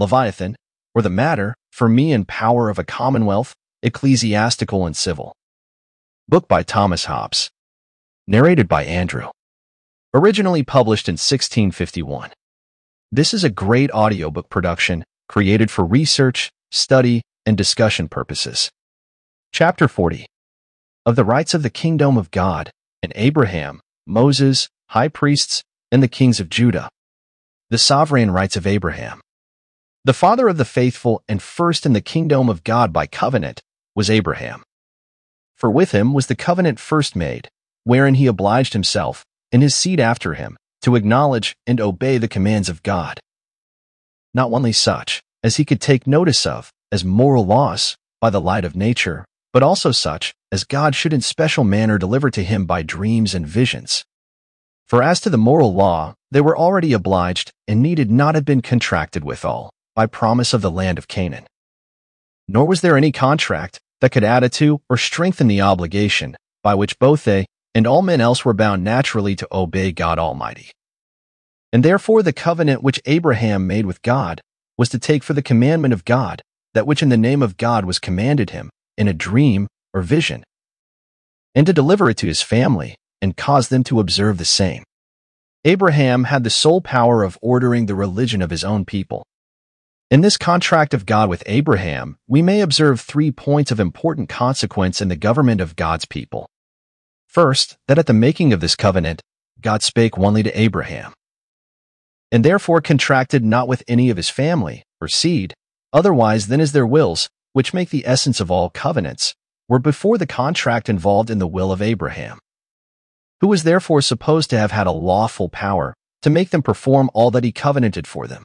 Leviathan, or the matter, forme and power of a commonwealth, ecclesiastical and civil. Book by Thomas Hobbes. Narrated by Andrew. Originally published in 1651. This is a great audiobook production created for research, study, and discussion purposes. Chapter 40 Of the Rights of the Kingdom of God and Abraham, Moses, High Priests, and the Kings of Judah. The Sovereign Rights of Abraham. The father of the faithful and first in the kingdom of God by covenant was Abraham. For with him was the covenant first made, wherein he obliged himself and his seed after him to acknowledge and obey the commands of God. Not only such as he could take notice of as moral laws by the light of nature, but also such as God should in special manner deliver to him by dreams and visions. For as to the moral law, they were already obliged and needed not have been contracted withal by promise of the land of Canaan. Nor was there any contract that could add to or strengthen the obligation by which both they and all men else were bound naturally to obey God Almighty. And therefore the covenant which Abraham made with God was to take for the commandment of God that which in the name of God was commanded him in a dream or vision, and to deliver it to his family and cause them to observe the same. Abraham had the sole power of ordering the religion of his own people, in this contract of God with Abraham, we may observe three points of important consequence in the government of God's people. First, that at the making of this covenant, God spake only to Abraham, and therefore contracted not with any of his family or seed, otherwise than as their wills, which make the essence of all covenants, were before the contract involved in the will of Abraham, who was therefore supposed to have had a lawful power to make them perform all that he covenanted for them.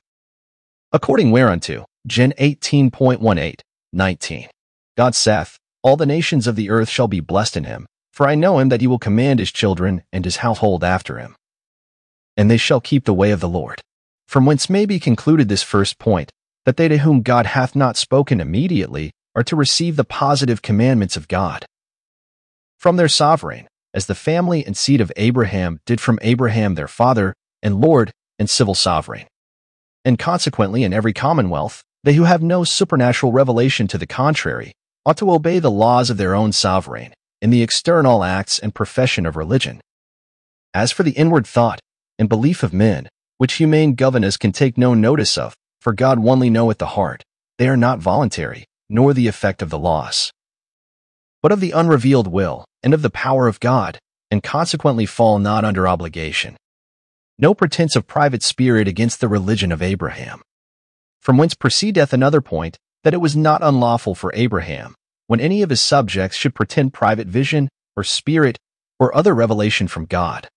According whereunto, Gen 18.18, 19. God saith, All the nations of the earth shall be blessed in him, for I know him that he will command his children and his household after him. And they shall keep the way of the Lord. From whence may be concluded this first point, that they to whom God hath not spoken immediately are to receive the positive commandments of God. From their sovereign, as the family and seed of Abraham did from Abraham their father, and Lord, and civil sovereign and consequently in every commonwealth, they who have no supernatural revelation to the contrary ought to obey the laws of their own sovereign in the external acts and profession of religion. As for the inward thought and belief of men, which humane governors can take no notice of, for God only knoweth the heart, they are not voluntary, nor the effect of the loss, but of the unrevealed will and of the power of God, and consequently fall not under obligation no pretense of private spirit against the religion of Abraham. From whence proceedeth another point, that it was not unlawful for Abraham, when any of his subjects should pretend private vision, or spirit, or other revelation from God.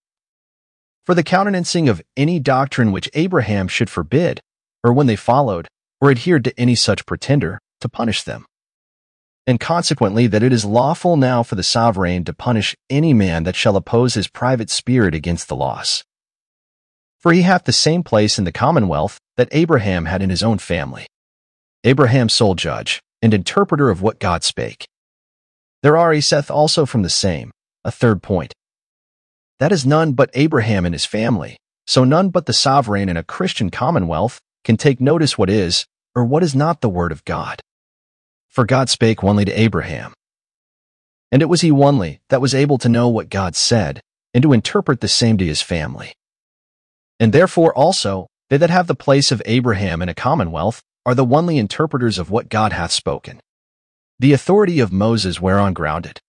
For the countenancing of any doctrine which Abraham should forbid, or when they followed, or adhered to any such pretender, to punish them. And consequently that it is lawful now for the sovereign to punish any man that shall oppose his private spirit against the loss for he hath the same place in the commonwealth that Abraham had in his own family. Abraham sole judge, and interpreter of what God spake. There are, he saith also from the same, a third point. That is none but Abraham and his family, so none but the sovereign in a Christian commonwealth can take notice what is, or what is not the word of God. For God spake only to Abraham. And it was he only that was able to know what God said, and to interpret the same to his family. And therefore also, they that have the place of Abraham in a commonwealth are the only interpreters of what God hath spoken. The authority of Moses whereon grounded.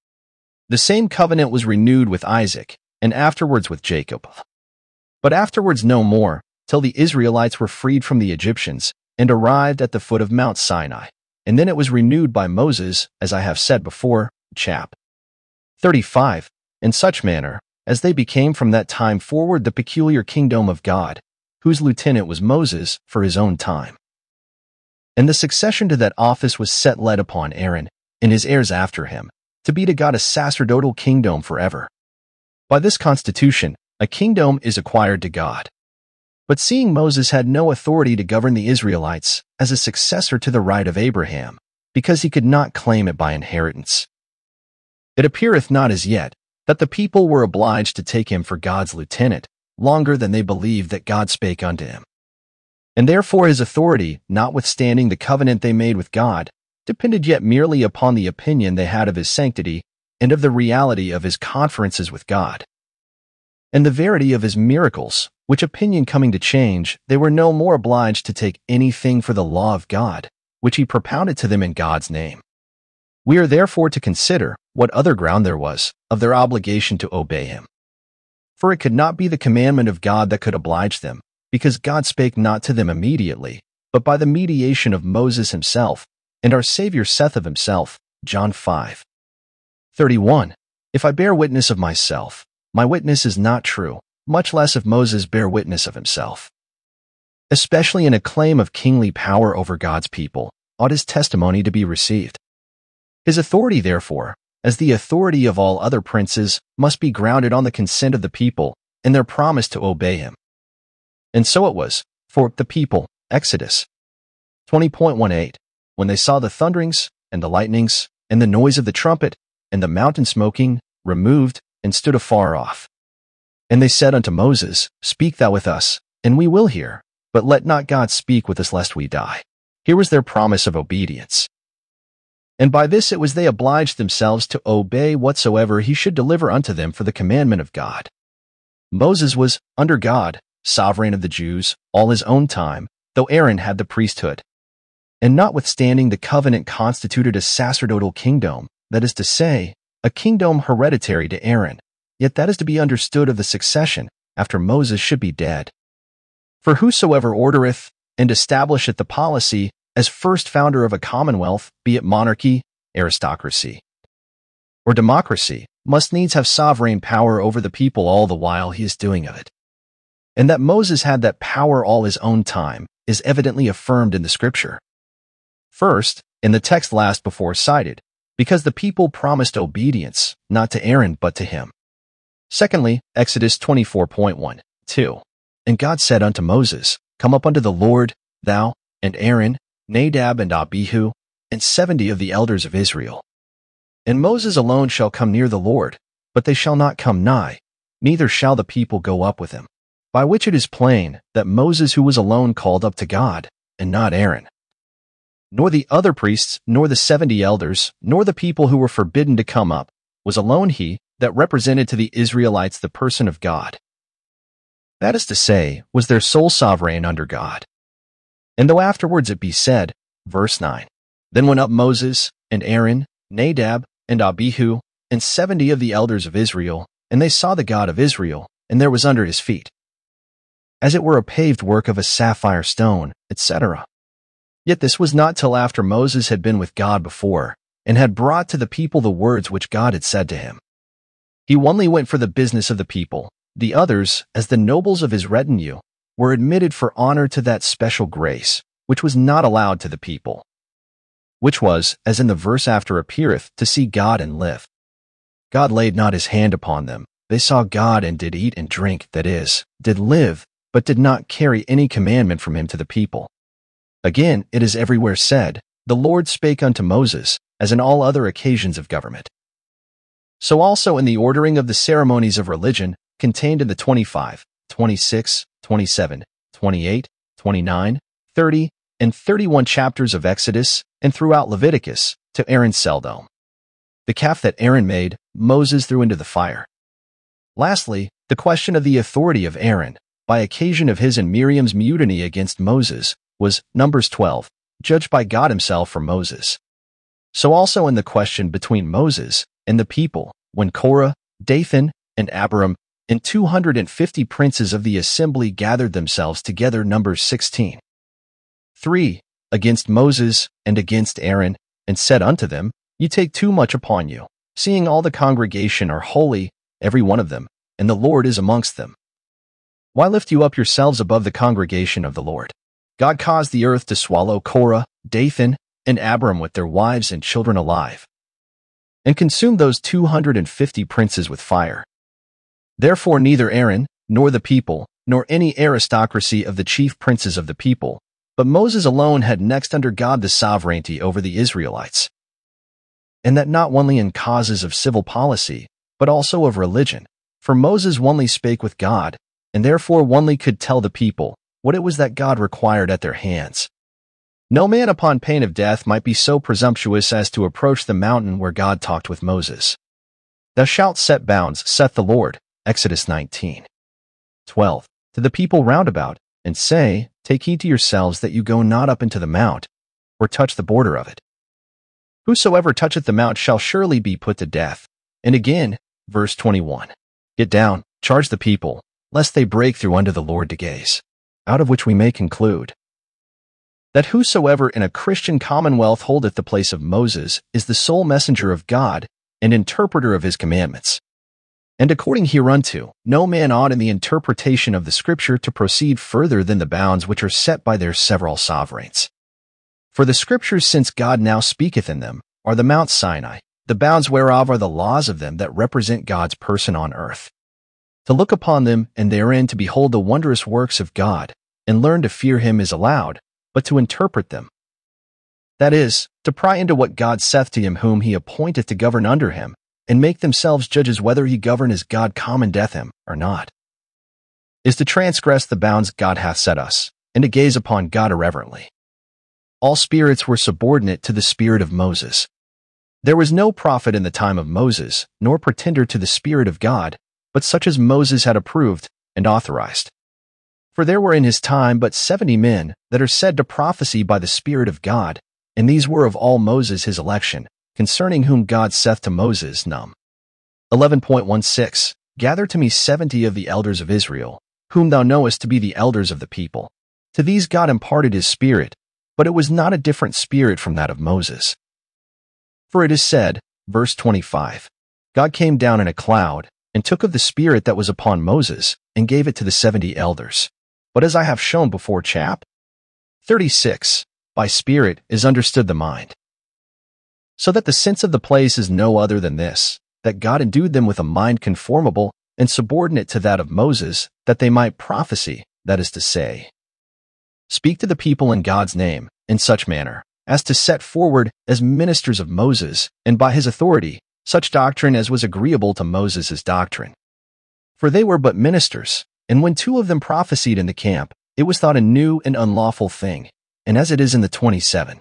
The same covenant was renewed with Isaac, and afterwards with Jacob. But afterwards no more, till the Israelites were freed from the Egyptians, and arrived at the foot of Mount Sinai. And then it was renewed by Moses, as I have said before, chap. 35. In such manner, as they became from that time forward the peculiar kingdom of God, whose lieutenant was Moses for his own time. And the succession to that office was set led upon Aaron and his heirs after him, to be to God a sacerdotal kingdom forever. By this constitution, a kingdom is acquired to God. But seeing Moses had no authority to govern the Israelites as a successor to the right of Abraham, because he could not claim it by inheritance, it appeareth not as yet that the people were obliged to take him for God's lieutenant longer than they believed that God spake unto him. And therefore his authority, notwithstanding the covenant they made with God, depended yet merely upon the opinion they had of his sanctity and of the reality of his conferences with God. And the verity of his miracles, which opinion coming to change, they were no more obliged to take anything for the law of God, which he propounded to them in God's name. We are therefore to consider what other ground there was of their obligation to obey him. For it could not be the commandment of God that could oblige them, because God spake not to them immediately, but by the mediation of Moses himself, and our Savior saith of himself, John 5. 31. If I bear witness of myself, my witness is not true, much less if Moses bear witness of himself. Especially in a claim of kingly power over God's people, ought his testimony to be received. His authority, therefore, as the authority of all other princes, must be grounded on the consent of the people and their promise to obey him. And so it was for the people, Exodus 20.18, when they saw the thunderings and the lightnings and the noise of the trumpet and the mountain smoking, removed and stood afar off. And they said unto Moses, Speak thou with us, and we will hear, but let not God speak with us lest we die. Here was their promise of obedience. And by this it was they obliged themselves to obey whatsoever he should deliver unto them for the commandment of God. Moses was, under God, sovereign of the Jews, all his own time, though Aaron had the priesthood. And notwithstanding the covenant constituted a sacerdotal kingdom, that is to say, a kingdom hereditary to Aaron, yet that is to be understood of the succession after Moses should be dead. For whosoever ordereth and establisheth the policy as first founder of a commonwealth, be it monarchy, aristocracy, or democracy, must needs have sovereign power over the people all the while he is doing of it. And that Moses had that power all his own time is evidently affirmed in the scripture. First, in the text last before cited, because the people promised obedience, not to Aaron, but to him. Secondly, Exodus 24.1, 2. And God said unto Moses, Come up unto the Lord, thou, and Aaron, Nadab and Abihu, and seventy of the elders of Israel. And Moses alone shall come near the Lord, but they shall not come nigh, neither shall the people go up with him. By which it is plain that Moses who was alone called up to God, and not Aaron nor the other priests, nor the seventy elders, nor the people who were forbidden to come up, was alone he that represented to the Israelites the person of God. That is to say, was their sole sovereign under God. And though afterwards it be said, verse 9, Then went up Moses, and Aaron, Nadab, and Abihu, and seventy of the elders of Israel, and they saw the God of Israel, and there was under his feet, as it were a paved work of a sapphire stone, etc. Yet this was not till after Moses had been with God before, and had brought to the people the words which God had said to him. He only went for the business of the people. The others, as the nobles of his retinue, were admitted for honor to that special grace, which was not allowed to the people. Which was, as in the verse after appeareth, to see God and live. God laid not his hand upon them. They saw God and did eat and drink, that is, did live, but did not carry any commandment from him to the people. Again, it is everywhere said, The Lord spake unto Moses, as in all other occasions of government. So also in the ordering of the ceremonies of religion contained in the 25, 26, 27, 28, 29, 30, and 31 chapters of Exodus and throughout Leviticus to Aaron's seldom. The calf that Aaron made, Moses threw into the fire. Lastly, the question of the authority of Aaron, by occasion of his and Miriam's mutiny against Moses, was Numbers 12, judged by God himself for Moses. So also in the question between Moses and the people, when Korah, Dathan, and Abiram and 250 princes of the assembly gathered themselves together Numbers 16. 3. Against Moses and against Aaron, and said unto them, You take too much upon you, seeing all the congregation are holy, every one of them, and the Lord is amongst them. Why lift you up yourselves above the congregation of the Lord? God caused the earth to swallow Korah, Dathan, and Abiram with their wives and children alive, and consumed those 250 princes with fire. Therefore neither Aaron, nor the people, nor any aristocracy of the chief princes of the people, but Moses alone had next under God the sovereignty over the Israelites. And that not only in causes of civil policy, but also of religion, for Moses only spake with God, and therefore only could tell the people, what it was that God required at their hands. No man upon pain of death might be so presumptuous as to approach the mountain where God talked with Moses. Thou shalt set bounds, saith the Lord. Exodus 19. 12. To the people round about, and say, Take heed to yourselves that you go not up into the mount, or touch the border of it. Whosoever toucheth the mount shall surely be put to death. And again, verse 21. Get down, charge the people, lest they break through unto the Lord to gaze. Out of which we may conclude, that whosoever in a Christian commonwealth holdeth the place of Moses is the sole messenger of God and interpreter of his commandments. And according hereunto, no man ought in the interpretation of the Scripture to proceed further than the bounds which are set by their several sovereigns. For the Scriptures, since God now speaketh in them, are the Mount Sinai, the bounds whereof are the laws of them that represent God's person on earth. To look upon them and therein to behold the wondrous works of God, and learn to fear him is allowed, but to interpret them. That is, to pry into what God saith to him whom he appointeth to govern under him, and make themselves judges whether he govern as God commandeth him or not, is to transgress the bounds God hath set us, and to gaze upon God irreverently. All spirits were subordinate to the spirit of Moses. There was no prophet in the time of Moses, nor pretender to the Spirit of God, but such as Moses had approved and authorized. For there were in his time but seventy men that are said to prophesy by the Spirit of God, and these were of all Moses his election, concerning whom God saith to Moses, Num. 11.16 Gather to me seventy of the elders of Israel, whom thou knowest to be the elders of the people. To these God imparted his Spirit, but it was not a different Spirit from that of Moses. For it is said, verse 25, God came down in a cloud, and took of the Spirit that was upon Moses, and gave it to the seventy elders. But as I have shown before, chap. 36. By spirit is understood the mind. So that the sense of the place is no other than this, that God endued them with a mind conformable and subordinate to that of Moses, that they might prophesy, that is to say, speak to the people in God's name in such manner as to set forward as ministers of Moses, and by his authority, such doctrine as was agreeable to Moses' doctrine. For they were but ministers, and when two of them prophesied in the camp, it was thought a new and unlawful thing, and as it is in the 27.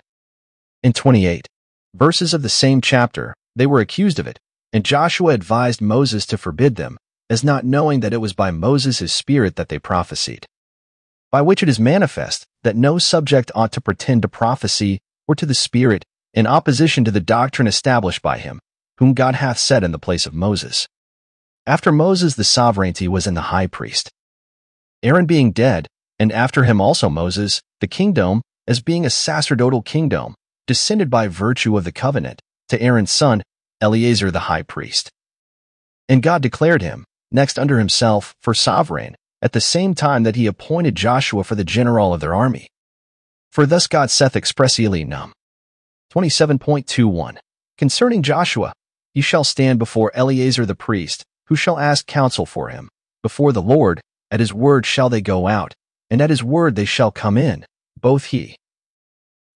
In 28 verses of the same chapter, they were accused of it, and Joshua advised Moses to forbid them, as not knowing that it was by Moses' his spirit that they prophesied. By which it is manifest that no subject ought to pretend to prophecy or to the Spirit in opposition to the doctrine established by him, whom God hath set in the place of Moses. After Moses the sovereignty was in the high priest, Aaron being dead, and after him also Moses, the kingdom, as being a sacerdotal kingdom, descended by virtue of the covenant, to Aaron's son, Eleazar the high priest. And God declared him, next under himself, for sovereign, at the same time that he appointed Joshua for the general of their army. For thus God saith expressly num. 27.21 Concerning Joshua, he shall stand before Eleazar the priest, who shall ask counsel for him, before the Lord, at his word shall they go out, and at his word they shall come in, both he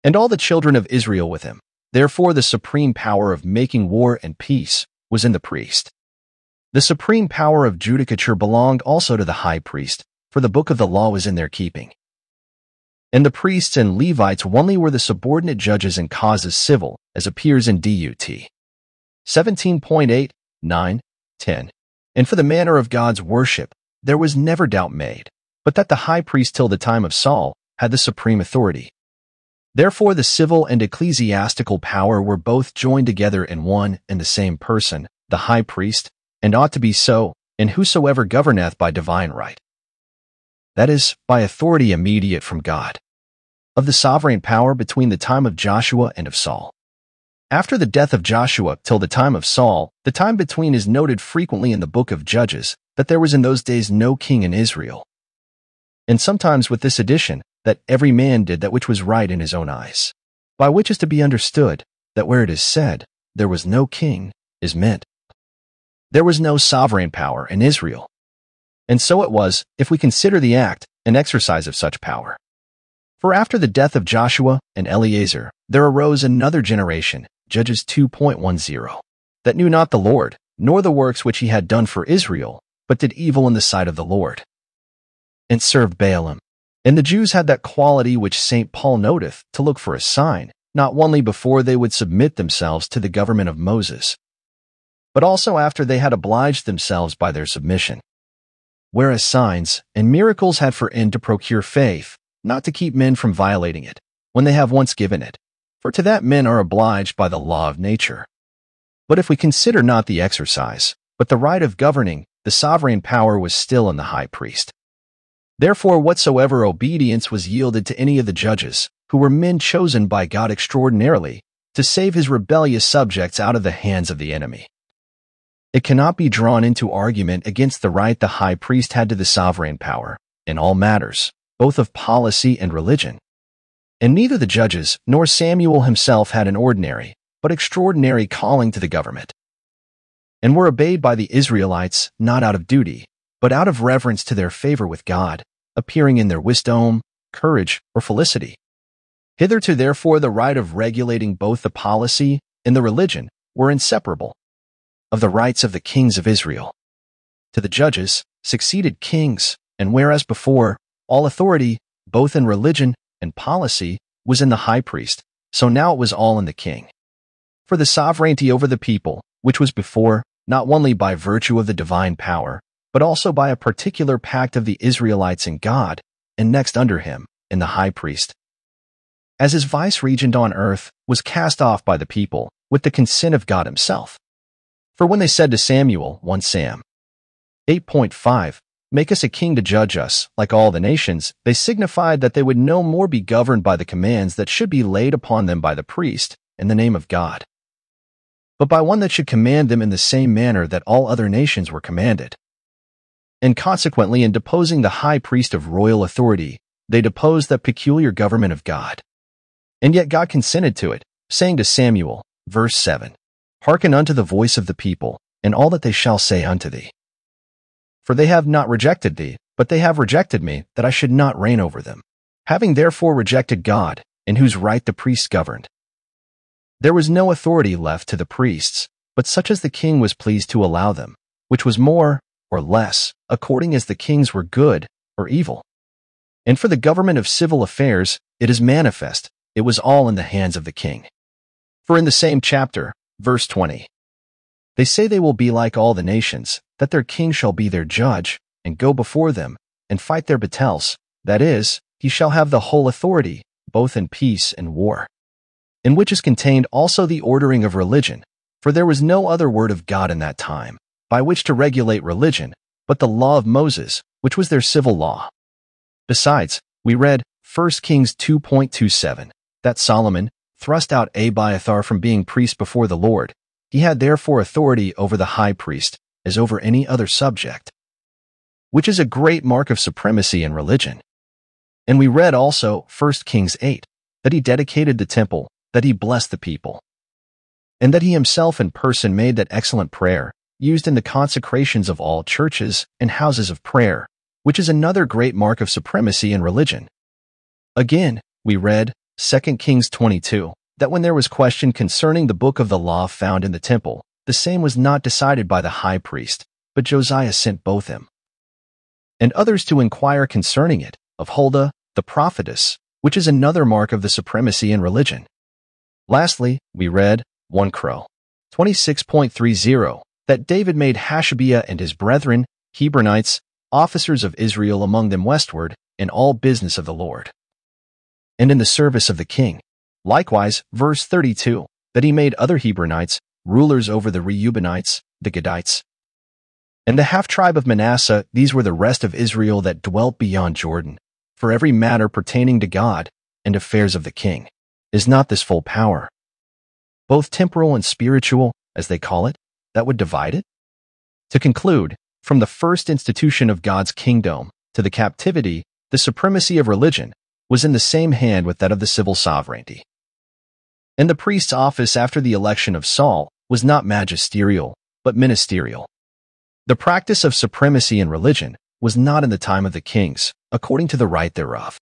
and all the children of Israel with him. Therefore the supreme power of making war and peace was in the priest. The supreme power of judicature belonged also to the high priest, for the book of the law was in their keeping. And the priests and Levites only were the subordinate judges in causes civil, as appears in Deut. 17.8, 9, 10. And for the manner of God's worship, there was never doubt made, but that the high priest till the time of Saul had the supreme authority. Therefore the civil and ecclesiastical power were both joined together in one and the same person, the high priest, and ought to be so, and whosoever governeth by divine right. That is, by authority immediate from God. Of the sovereign power between the time of Joshua and of Saul. After the death of Joshua till the time of Saul, the time between is noted frequently in the book of Judges, that there was in those days no king in Israel. And sometimes with this addition, that every man did that which was right in his own eyes, by which is to be understood that where it is said, there was no king, is meant. There was no sovereign power in Israel. And so it was, if we consider the act an exercise of such power. For after the death of Joshua and Eleazar, there arose another generation, Judges 2.10, that knew not the Lord, nor the works which he had done for Israel, but did evil in the sight of the Lord, and served Baalim, And the Jews had that quality which St. Paul noteth to look for a sign, not only before they would submit themselves to the government of Moses, but also after they had obliged themselves by their submission. Whereas signs and miracles had for end to procure faith, not to keep men from violating it, when they have once given it, for to that men are obliged by the law of nature. But if we consider not the exercise, but the right of governing, the sovereign power was still in the high priest. Therefore, whatsoever obedience was yielded to any of the judges, who were men chosen by God extraordinarily, to save his rebellious subjects out of the hands of the enemy. It cannot be drawn into argument against the right the high priest had to the sovereign power, in all matters, both of policy and religion. And neither the judges nor Samuel himself had an ordinary, but extraordinary calling to the government, and were obeyed by the Israelites not out of duty, but out of reverence to their favor with God, appearing in their wisdom, courage, or felicity. Hitherto, therefore, the right of regulating both the policy and the religion were inseparable of the rights of the kings of Israel. To the judges succeeded kings, and whereas before all authority, both in religion and policy, was in the high priest, so now it was all in the king. For the sovereignty over the people, which was before, not only by virtue of the divine power, but also by a particular pact of the Israelites and God, and next under him, in the high priest. As his vice-regent on earth was cast off by the people, with the consent of God himself. For when they said to Samuel, 1 Sam 8.5, Make us a king to judge us, like all the nations, they signified that they would no more be governed by the commands that should be laid upon them by the priest, in the name of God, but by one that should command them in the same manner that all other nations were commanded. And consequently, in deposing the high priest of royal authority, they deposed the peculiar government of God. And yet God consented to it, saying to Samuel, verse 7, Hearken unto the voice of the people, and all that they shall say unto thee. For they have not rejected thee, but they have rejected me, that I should not reign over them. Having therefore rejected God, in whose right the priests governed. There was no authority left to the priests, but such as the king was pleased to allow them, which was more or less, according as the kings were good or evil. And for the government of civil affairs, it is manifest, it was all in the hands of the king. For in the same chapter, verse 20, they say they will be like all the nations, that their king shall be their judge, and go before them, and fight their battles. That is, he shall have the whole authority, both in peace and war. In which is contained also the ordering of religion, for there was no other word of God in that time, by which to regulate religion, but the law of Moses, which was their civil law. Besides, we read 1 Kings 2.27, that Solomon thrust out Abiathar from being priest before the Lord. He had therefore authority over the high priest, as over any other subject, which is a great mark of supremacy in religion. And we read also 1 Kings 8, that he dedicated the temple, that he blessed the people, and that he himself in person made that excellent prayer, used in the consecrations of all churches and houses of prayer, which is another great mark of supremacy in religion. Again, we read 2 Kings 22, that when there was question concerning the book of the law found in the temple, the same was not decided by the high priest, but Josiah sent both him. And others to inquire concerning it, of Huldah, the prophetess, which is another mark of the supremacy in religion. Lastly, we read 1 Crow 26.30 that David made Hashabiah and his brethren, Hebronites, officers of Israel among them westward, in all business of the Lord, and in the service of the king. Likewise, verse 32, that he made other Hebronites rulers over the Reubenites, the Gadites. And the half-tribe of Manasseh, these were the rest of Israel that dwelt beyond Jordan, for every matter pertaining to God and affairs of the king. Is not this full power, both temporal and spiritual, as they call it, that would divide it? To conclude, from the first institution of God's kingdom to the captivity, the supremacy of religion was in the same hand with that of the civil sovereignty. And the priest's office after the election of Saul was not magisterial, but ministerial. The practice of supremacy in religion was not in the time of the kings, according to the right thereof.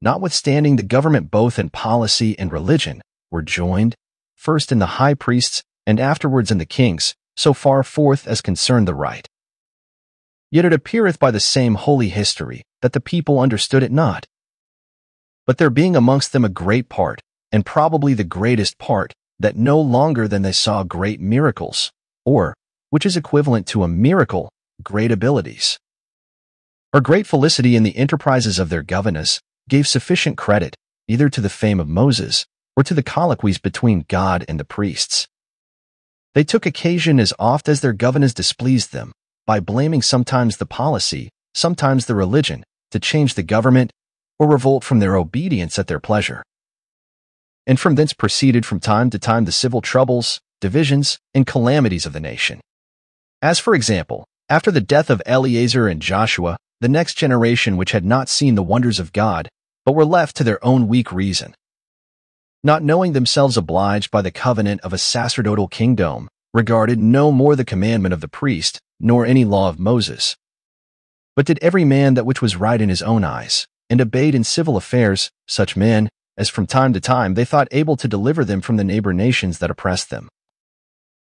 Notwithstanding the government both in policy and religion were joined, first in the high priests and afterwards in the kings, so far forth as concerned the right. Yet it appeareth by the same holy history that the people understood it not. But there being amongst them a great part, and probably the greatest part, that no longer than they saw great miracles, or, which is equivalent to a miracle, great abilities. Or great felicity in the enterprises of their governors gave sufficient credit either to the fame of Moses or to the colloquies between God and the priests. They took occasion as oft as their governors displeased them, by blaming sometimes the policy, sometimes the religion, to change the government or revolt from their obedience at their pleasure. And from thence proceeded from time to time the civil troubles, divisions, and calamities of the nation. As for example, after the death of Eleazar and Joshua, the next generation which had not seen the wonders of God, but were left to their own weak reason, not knowing themselves obliged by the covenant of a sacerdotal kingdom, regarded no more the commandment of the priest, nor any law of Moses. But did every man that which was right in his own eyes, and obeyed in civil affairs such men as from time to time they thought able to deliver them from the neighbor nations that oppressed them.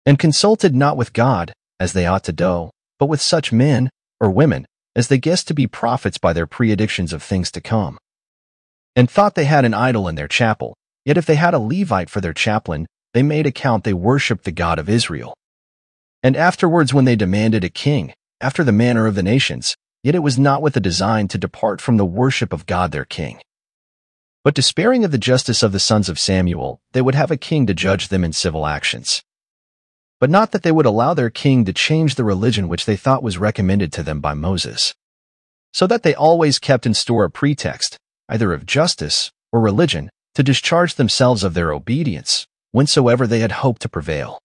And consulted not with God, as they ought to do, but with such men, or women, as they guessed to be prophets by their predictions of things to come. And thought they had an idol in their chapel, Yet if they had a Levite for their chaplain, they made account they worshipped the God of Israel. And afterwards when they demanded a king, after the manner of the nations, yet it was not with a design to depart from the worship of God their king. But despairing of the justice of the sons of Samuel, they would have a king to judge them in civil actions. But not that they would allow their king to change the religion which they thought was recommended to them by Moses. So that they always kept in store a pretext, either of justice or religion, to discharge themselves of their obedience, whensoever they had hoped to prevail.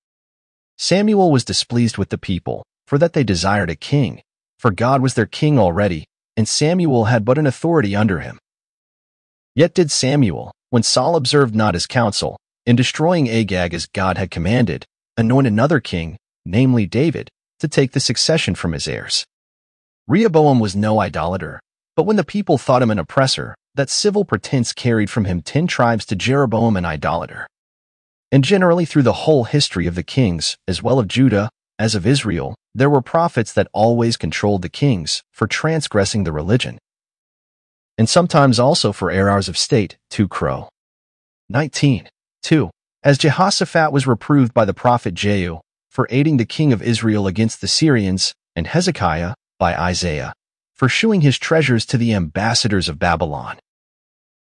Samuel was displeased with the people, for that they desired a king, for God was their king already, and Samuel had but an authority under him. Yet did Samuel, when Saul observed not his counsel, in destroying Agag as God had commanded, anoint another king, namely David, to take the succession from his heirs. Rehoboam was no idolater, but when the people thought him an oppressor, that civil pretense carried from him ten tribes to Jeroboam an idolater. And generally through the whole history of the kings, as well of Judah as of Israel, there were prophets that always controlled the kings for transgressing the religion. And sometimes also for errors of state, to Crow. 19. 2. As Jehoshaphat was reproved by the prophet Jehu for aiding the king of Israel against the Syrians, and Hezekiah by Isaiah for shewing his treasures to the ambassadors of Babylon.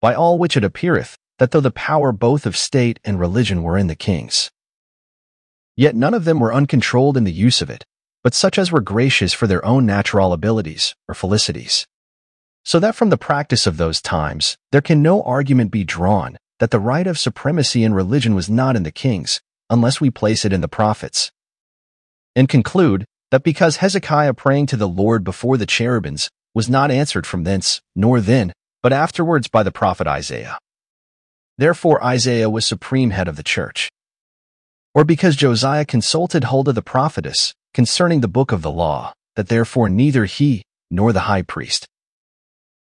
By all which it appeareth, that though the power both of state and religion were in the kings, yet none of them were uncontrolled in the use of it, but such as were gracious for their own natural abilities or felicities. So that from the practice of those times, there can no argument be drawn that the right of supremacy in religion was not in the kings, unless we place it in the prophets. And conclude that because Hezekiah praying to the Lord before the cherubims was not answered from thence, nor then, but afterwards by the prophet Isaiah. Therefore Isaiah was supreme head of the church. Or because Josiah consulted Huldah the prophetess concerning the book of the law, that therefore neither he nor the high priest.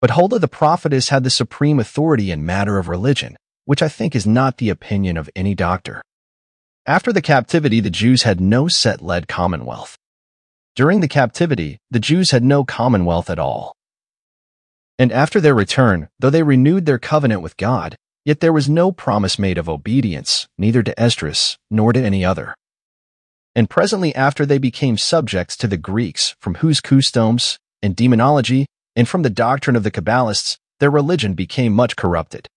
But Huldah the prophetess had the supreme authority in matter of religion, which I think is not the opinion of any doctor. After the captivity, the Jews had no set-led commonwealth. During the captivity, the Jews had no commonwealth at all. And after their return, though they renewed their covenant with God, yet there was no promise made of obedience, neither to Esdras, nor to any other. And presently after they became subjects to the Greeks, from whose customs and demonology, and from the doctrine of the Kabbalists, their religion became much corrupted.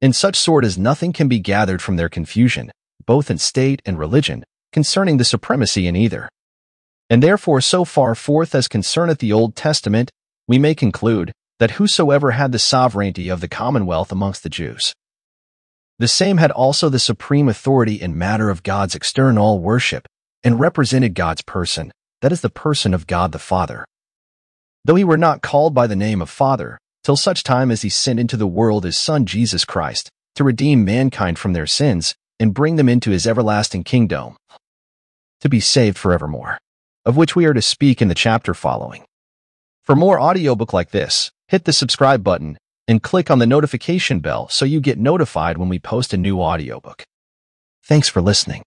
In such sort as nothing can be gathered from their confusion, both in state and religion, concerning the supremacy in either. And therefore so far forth as concerneth the Old Testament, we may conclude that whosoever had the sovereignty of the commonwealth amongst the Jews, the same had also the supreme authority in matter of God's external worship, and represented God's person, that is the person of God the Father. Though he were not called by the name of Father, till such time as he sent into the world his Son Jesus Christ, to redeem mankind from their sins, and bring them into his everlasting kingdom, to be saved forevermore of which we are to speak in the chapter following. For more audiobook like this, hit the subscribe button and click on the notification bell so you get notified when we post a new audiobook. Thanks for listening.